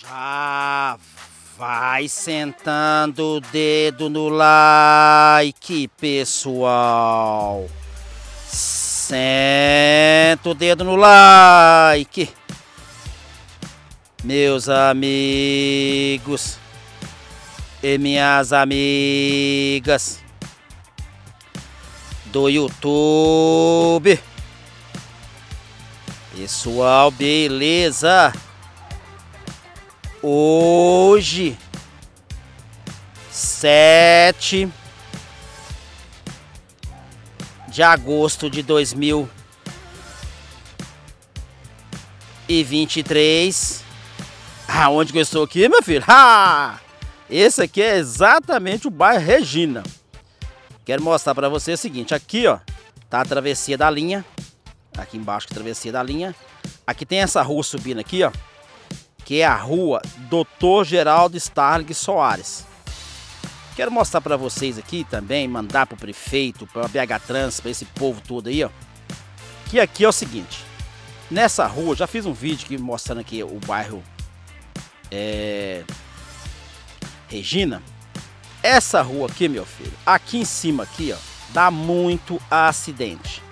Já vai sentando o dedo no like, pessoal. Senta o dedo no like. Meus amigos e minhas amigas do YouTube. Pessoal, beleza? Hoje, sete de agosto de dois mil e vinte e três. Aonde que eu estou aqui, meu filho? Ah, esse aqui é exatamente o bairro Regina. Quero mostrar para você o seguinte, aqui ó, tá a travessia da linha. Aqui embaixo é a travessia da linha. Aqui tem essa rua subindo aqui, ó que é a rua Doutor Geraldo Starling Soares. Quero mostrar para vocês aqui também, mandar para o prefeito, para a BH Trans, para esse povo todo aí, ó. Que aqui é o seguinte, nessa rua, já fiz um vídeo aqui mostrando aqui o bairro é, Regina. Essa rua aqui, meu filho, aqui em cima aqui, ó, dá muito acidente.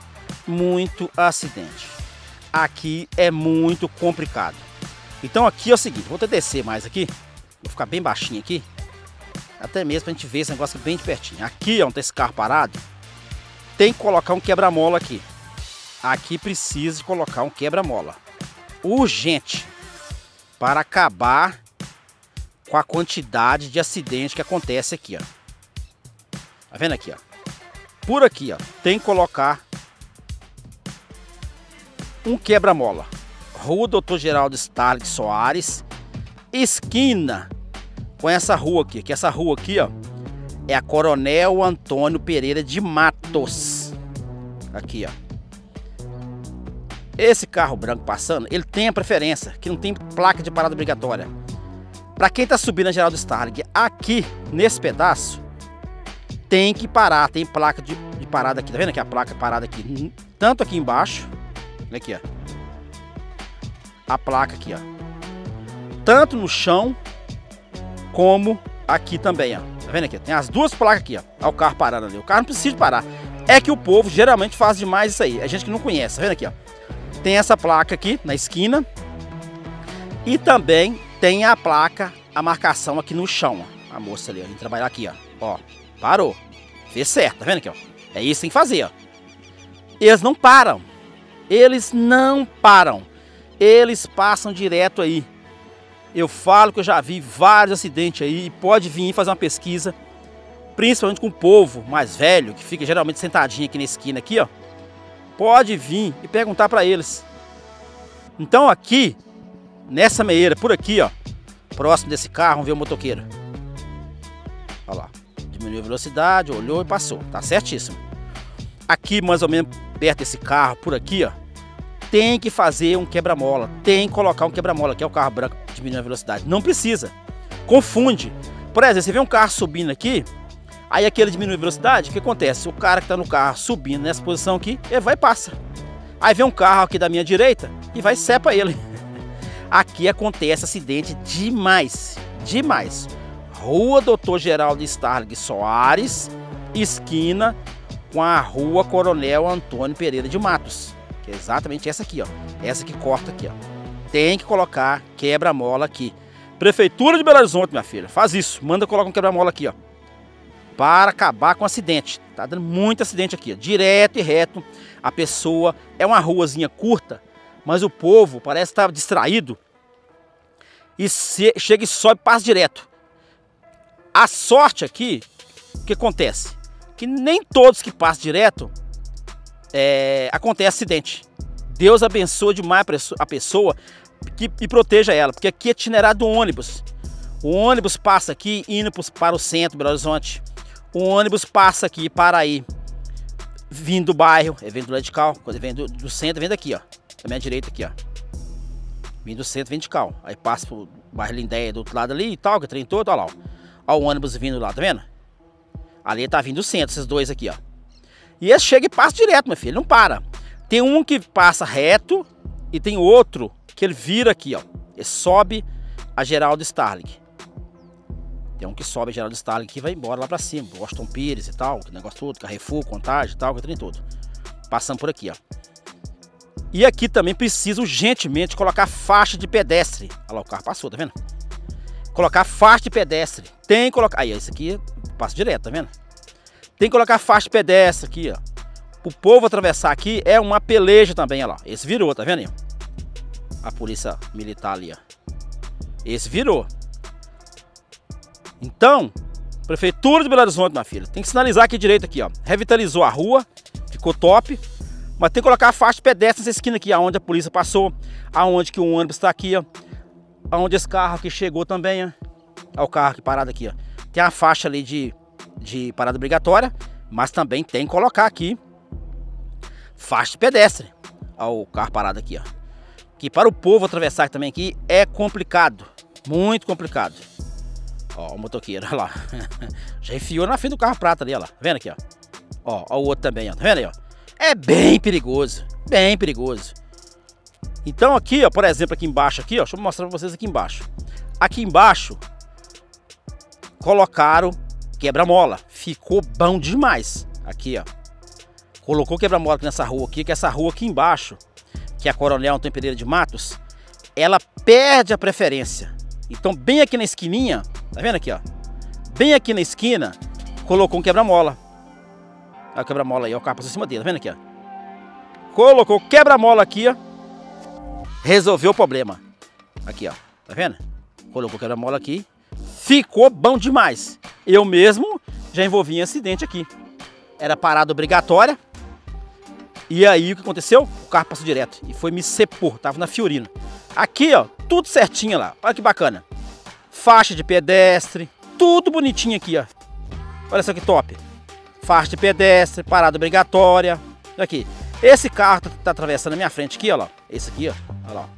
Muito acidente. Aqui é muito complicado. Então aqui é o seguinte, vou até descer mais aqui, vou ficar bem baixinho aqui, até mesmo pra gente ver esse negócio bem de pertinho. Aqui, onde tá esse carro parado, tem que colocar um quebra-mola aqui. Aqui precisa de colocar um quebra-mola. Urgente. Para acabar com a quantidade de acidente que acontece aqui, ó. Tá vendo aqui, ó? Por aqui, ó, tem que colocar um quebra-mola. Rua Doutor Geraldo Starling Soares, esquina com essa rua aqui, que essa rua aqui, ó, é a Coronel Antônio Pereira de Matos. Aqui, ó. Esse carro branco passando, ele tem a preferência, que não tem placa de parada obrigatória. Para quem tá subindo a Geraldo Starling, aqui nesse pedaço, tem que parar, tem placa de, de parada aqui, tá vendo aqui a placa parada aqui? Tanto aqui embaixo, aqui ó, a placa aqui, ó. Tanto no chão como aqui também, ó. Tá vendo aqui? Tem as duas placas aqui, ó. Olha o carro parando ali. O carro não precisa parar. É que o povo geralmente faz demais isso aí. É gente que não conhece. Tá vendo aqui, ó? Tem essa placa aqui na esquina. E também tem a placa, a marcação aqui no chão, ó. A moça ali, ó. Vem trabalhar aqui, ó. Ó, parou. Fez certo, tá vendo aqui, ó? É isso que tem que fazer, ó. Eles não param. Eles não param eles passam direto aí. Eu falo que eu já vi vários acidentes aí pode vir fazer uma pesquisa, principalmente com o povo mais velho, que fica geralmente sentadinho aqui na esquina aqui, ó. Pode vir e perguntar para eles. Então aqui, nessa meieira, por aqui, ó, próximo desse carro, vamos ver o motoqueiro. Olha lá, diminuiu a velocidade, olhou e passou, tá certíssimo. Aqui, mais ou menos perto desse carro, por aqui, ó, tem que fazer um quebra-mola, tem que colocar um quebra-mola, que é o carro branco diminuindo a velocidade. Não precisa. Confunde. Por exemplo, você vê um carro subindo aqui, aí aquele diminui a velocidade, o que acontece? O cara que está no carro subindo nessa posição aqui, ele vai e passa. Aí vem um carro aqui da minha direita e vai e sepa ele. Aqui acontece acidente demais, demais. Rua Doutor Geraldo Starling Soares, esquina com a Rua Coronel Antônio Pereira de Matos que é exatamente essa aqui, ó. Essa que corta aqui, ó. Tem que colocar quebra-mola aqui. Prefeitura de Belo Horizonte, minha filha, faz isso. Manda colocar um quebra-mola aqui, ó. Para acabar com o acidente. Tá dando muito acidente aqui, ó. Direto e reto. A pessoa é uma ruazinha curta, mas o povo parece estar distraído. E se, chega e sobe e passa direto. A sorte aqui, o que acontece? Que nem todos que passam direto é, acontece acidente. Deus abençoa demais a pessoa que, e proteja ela, porque aqui é itinerário do ônibus. O ônibus passa aqui indo para o centro, Belo Horizonte. O ônibus passa aqui para aí, vindo do bairro, é vindo do cá, quando vem do, do centro, vem daqui, ó. Da minha direita aqui, ó. Vindo do centro, vem de cá, Aí passa pro bairro Lindéia do outro lado ali e tal, que é trem todo, olha lá, ó. Ó o ônibus vindo lá, tá vendo? Ali tá vindo do centro, esses dois aqui, ó. E esse chega e passa direto, meu filho, não para. Tem um que passa reto e tem outro que ele vira aqui, ó. Ele sobe a Geraldo Starling. Tem um que sobe a Geraldo Starling aqui e vai embora lá pra cima. Washington Pires e tal, que negócio todo, Carrefour, Contagem e tal, que trem todo. Passando por aqui, ó. E aqui também preciso urgentemente colocar faixa de pedestre. Olha lá, o carro passou, tá vendo? Colocar faixa de pedestre. Tem que colocar... Aí, esse aqui passa direto, tá vendo? Tem que colocar faixa de pedestre aqui, ó. O povo atravessar aqui é uma peleja também, olha lá. Esse virou, tá vendo aí? A polícia militar ali, ó. Esse virou. Então, Prefeitura de Belo Horizonte, minha filha, tem que sinalizar aqui direito aqui, ó. Revitalizou a rua, ficou top. Mas tem que colocar a faixa de pedestre nessa esquina aqui, aonde a polícia passou, aonde que o ônibus está aqui, ó. Aonde esse carro aqui chegou também, ó. Olha o carro aqui parado aqui, ó. Tem a faixa ali de, de parada obrigatória, mas também tem que colocar aqui faixa de pedestre. Olha o carro parado aqui, ó. Que para o povo atravessar também aqui é complicado, muito complicado. Ó, o motoqueiro, olha lá. Já enfiou na frente do carro prata ali, olha lá. Tá vendo aqui, ó. Ó, ó o outro também, ó. Tá vendo aí, ó? É bem perigoso, bem perigoso. Então aqui, ó, por exemplo, aqui embaixo aqui, ó, deixa eu mostrar pra vocês aqui embaixo. Aqui embaixo colocaram quebra-mola. Ficou bom demais. Aqui, ó. Colocou quebra-mola nessa rua aqui, que essa rua aqui embaixo, que é a Coronel Antônio Pereira de Matos, ela perde a preferência. Então, bem aqui na esquininha, Tá vendo aqui, ó? Bem aqui na esquina, colocou um quebra-mola. Olha o quebra-mola aí, ó, o carro passou em cima dele, tá vendo aqui, ó? Colocou quebra-mola aqui, ó. Resolveu o problema. Aqui, ó, tá vendo? Colocou quebra-mola aqui. Ficou bom demais. Eu mesmo já envolvi em acidente aqui. Era parada obrigatória. E aí o que aconteceu? O carro passou direto e foi me sepor, tava na Fiorino. Aqui, ó, tudo certinho lá. Olha que bacana faixa de pedestre, tudo bonitinho aqui, ó. Olha só que top. Faixa de pedestre, parada obrigatória. Aqui. Esse carro tá, tá atravessando a minha frente aqui, ó lá. Esse aqui, ó. Olha lá.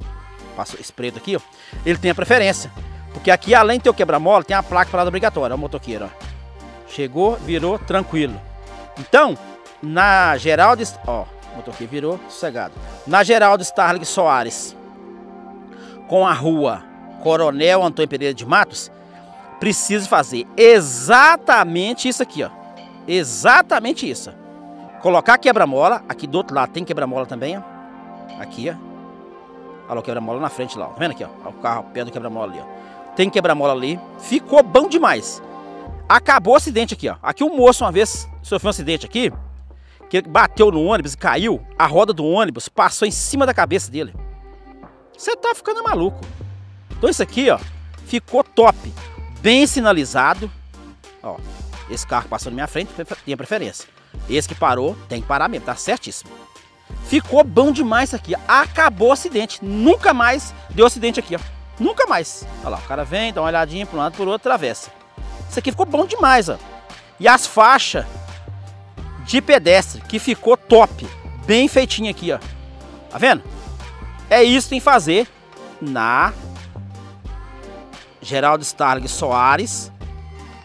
Passou esse preto aqui, ó. Ele tem a preferência. Porque aqui, além de ter o quebra-mola, tem a placa parada obrigatória. O motoqueiro, ó. Chegou, virou, tranquilo. Então, na Geraldo... Ó, o motoqueiro virou, sossegado. Na Geraldo Starling Soares, com a rua Coronel Antônio Pereira de Matos, precisa fazer exatamente isso aqui, ó. Exatamente isso. Colocar quebra-mola, aqui do outro lado tem quebra-mola também, ó. Aqui, ó. Olha o quebra-mola na frente lá, ó. tá vendo aqui, ó? O carro perto do quebra-mola ali, ó. Tem quebra-mola ali. Ficou bom demais. Acabou o acidente aqui, ó. Aqui um moço uma vez sofreu um acidente aqui, que ele bateu no ônibus e caiu. A roda do ônibus passou em cima da cabeça dele. Você tá ficando maluco. Então isso aqui, ó, ficou top. Bem sinalizado. Ó, esse carro passou na minha frente, tem a preferência. Esse que parou, tem que parar mesmo, tá certíssimo. Ficou bom demais isso aqui. Acabou o acidente. Nunca mais deu acidente aqui, ó. Nunca mais. Olha lá, o cara vem, dá uma olhadinha para um lado, por outro, atravessa. Isso aqui ficou bom demais, ó. E as faixas de pedestre, que ficou top. Bem feitinho aqui, ó. Tá vendo? É isso que tem que fazer na Geraldo Starling Soares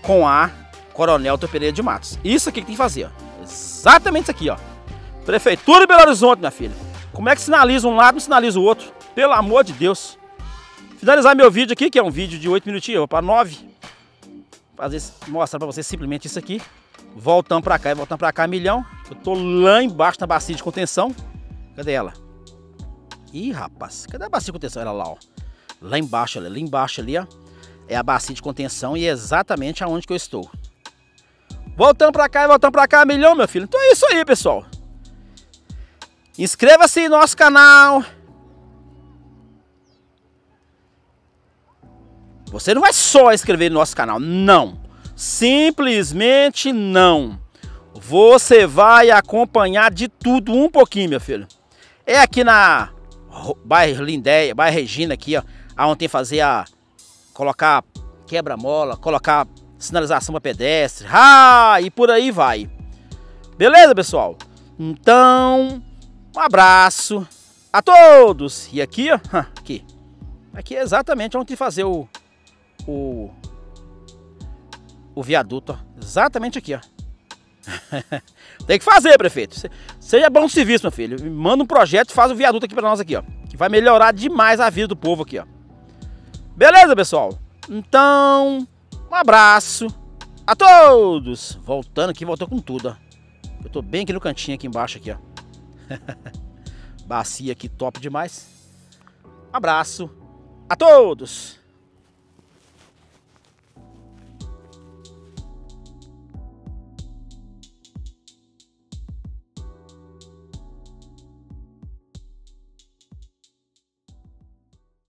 com a Coronel Pereira de Matos. Isso aqui que tem que fazer, ó. Exatamente isso aqui, ó. Prefeitura de Belo Horizonte, minha filha. Como é que sinaliza um lado, não sinaliza o outro? Pelo amor de Deus. Finalizar meu vídeo aqui, que é um vídeo de 8 minutinhos, para 9. Fazer, mostrar para vocês simplesmente isso aqui. Voltando para cá e voltando para cá, milhão. Eu tô lá embaixo na bacia de contenção. Cadê ela? Ih, rapaz, cadê a bacia de contenção? Ela lá, ó. Lá embaixo, ali, lá embaixo ali, ó é a bacia de contenção e é exatamente aonde que eu estou. Voltando para cá e voltando para cá, milhão, meu filho. Então é isso aí, pessoal. Inscreva-se no nosso canal. Você não vai só inscrever no nosso canal, não. Simplesmente não. Você vai acompanhar de tudo um pouquinho, meu filho. É aqui na bairro Lindéia, bairro Regina aqui, ó, aonde tem fazer a colocar quebra-mola, colocar sinalização para pedestre, ah, e por aí vai. Beleza, pessoal? Então, um abraço a todos. E aqui, ó, aqui. Aqui é exatamente onde fazer o o, o viaduto, ó. Exatamente aqui, ó. Tem que fazer, prefeito. Seja bom serviço, meu filho. Manda um projeto, e faz o viaduto aqui para nós aqui, ó. Que vai melhorar demais a vida do povo aqui, ó. Beleza, pessoal? Então, um abraço a todos. Voltando aqui, voltou com tudo, ó. Eu tô bem aqui no cantinho aqui embaixo aqui, ó. Bacia aqui top demais. Abraço a todos.